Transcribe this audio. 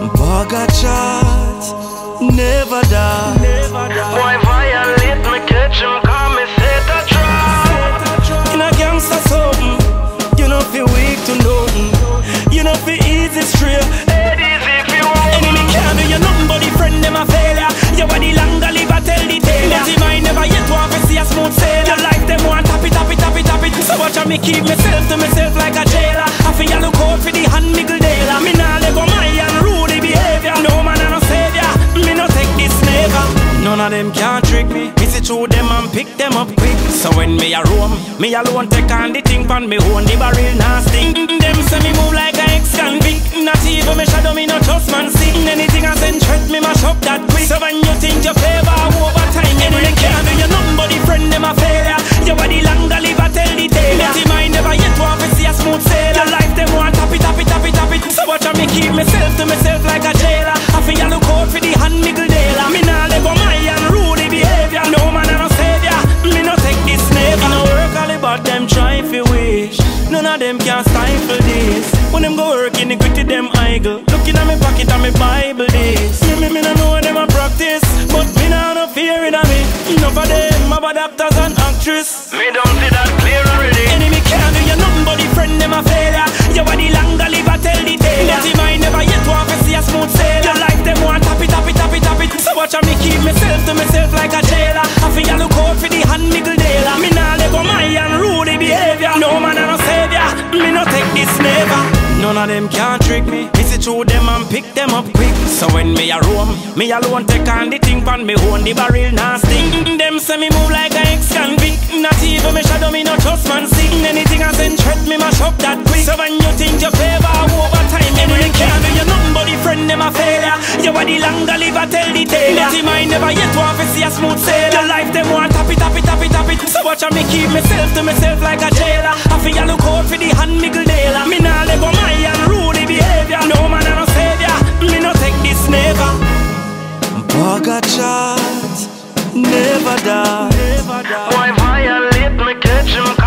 Bugger chat, never die. Never die. Boy violate me, catch him, call me set a trap. In a gangster something, you know feel weak to nothing. You know feel easy straight. Head easy if you want. Enemy can't do you nothing but the friend them a failure. Your body longer live I tell the tale. But the mind never yet want to see a smooth sail. Your life them want tap it, tap it, tap it, tap it. So watch me keep myself to myself like a jailer. I feel look out for the hand dealer. None of them can trick me. Me see through them and pick them up quick. So when me a roam, me alone take on the thing pan me own the barrel nasty. Them say me move like a ex-convict. Not even me shadow me no trust man see. Anything I send threat me mash up that quick. So when you think you favor over time, anyway can't do you nothing but the friend them a failure. Your body longer live tell the tale. The mind never yet want to see a smooth sail. Your life them want tap it, tap it, tap it, tap it. So watch me keep myself to myself of them can stifle this. When them go work iniquity, them idle. Looking at me pocket and me Bible this. Me, me, me no know them a practice, but me nah no fear in a me. Enough of them, about actors and actress. Me don't see that clear already. Enemy can't do you nothing but the friend them a failure. Your body longer live I tell the tale. But mind never yet want to see a smooth sail. Your life them want tap it, tap it, tap it, tap it. So watch me keep myself to myself like a jailer. I feel look out for the hand middle dealer. Me nah of them can trick me. Me see through them and pick them up quick. So when me a roam, me alone take on the thing pan me own the barrel nasty. Them say me move like a ex-convict. Not even me shadow me no trust man sing. Anything I send threat me mash up that quick. So when you think you favor over time, anyway can't do you nothing but the friend them a failure. Your body longer live I tell the tale. The mind never yet want to see a smooth sail. Your life them want tap it, tap it, tap it, tap it. So watch me keep myself to myself like a jailer. I feel look out for the hand mickle dealer. Me nah let go Bugger chat, never die. Never die. Boy violate me, catch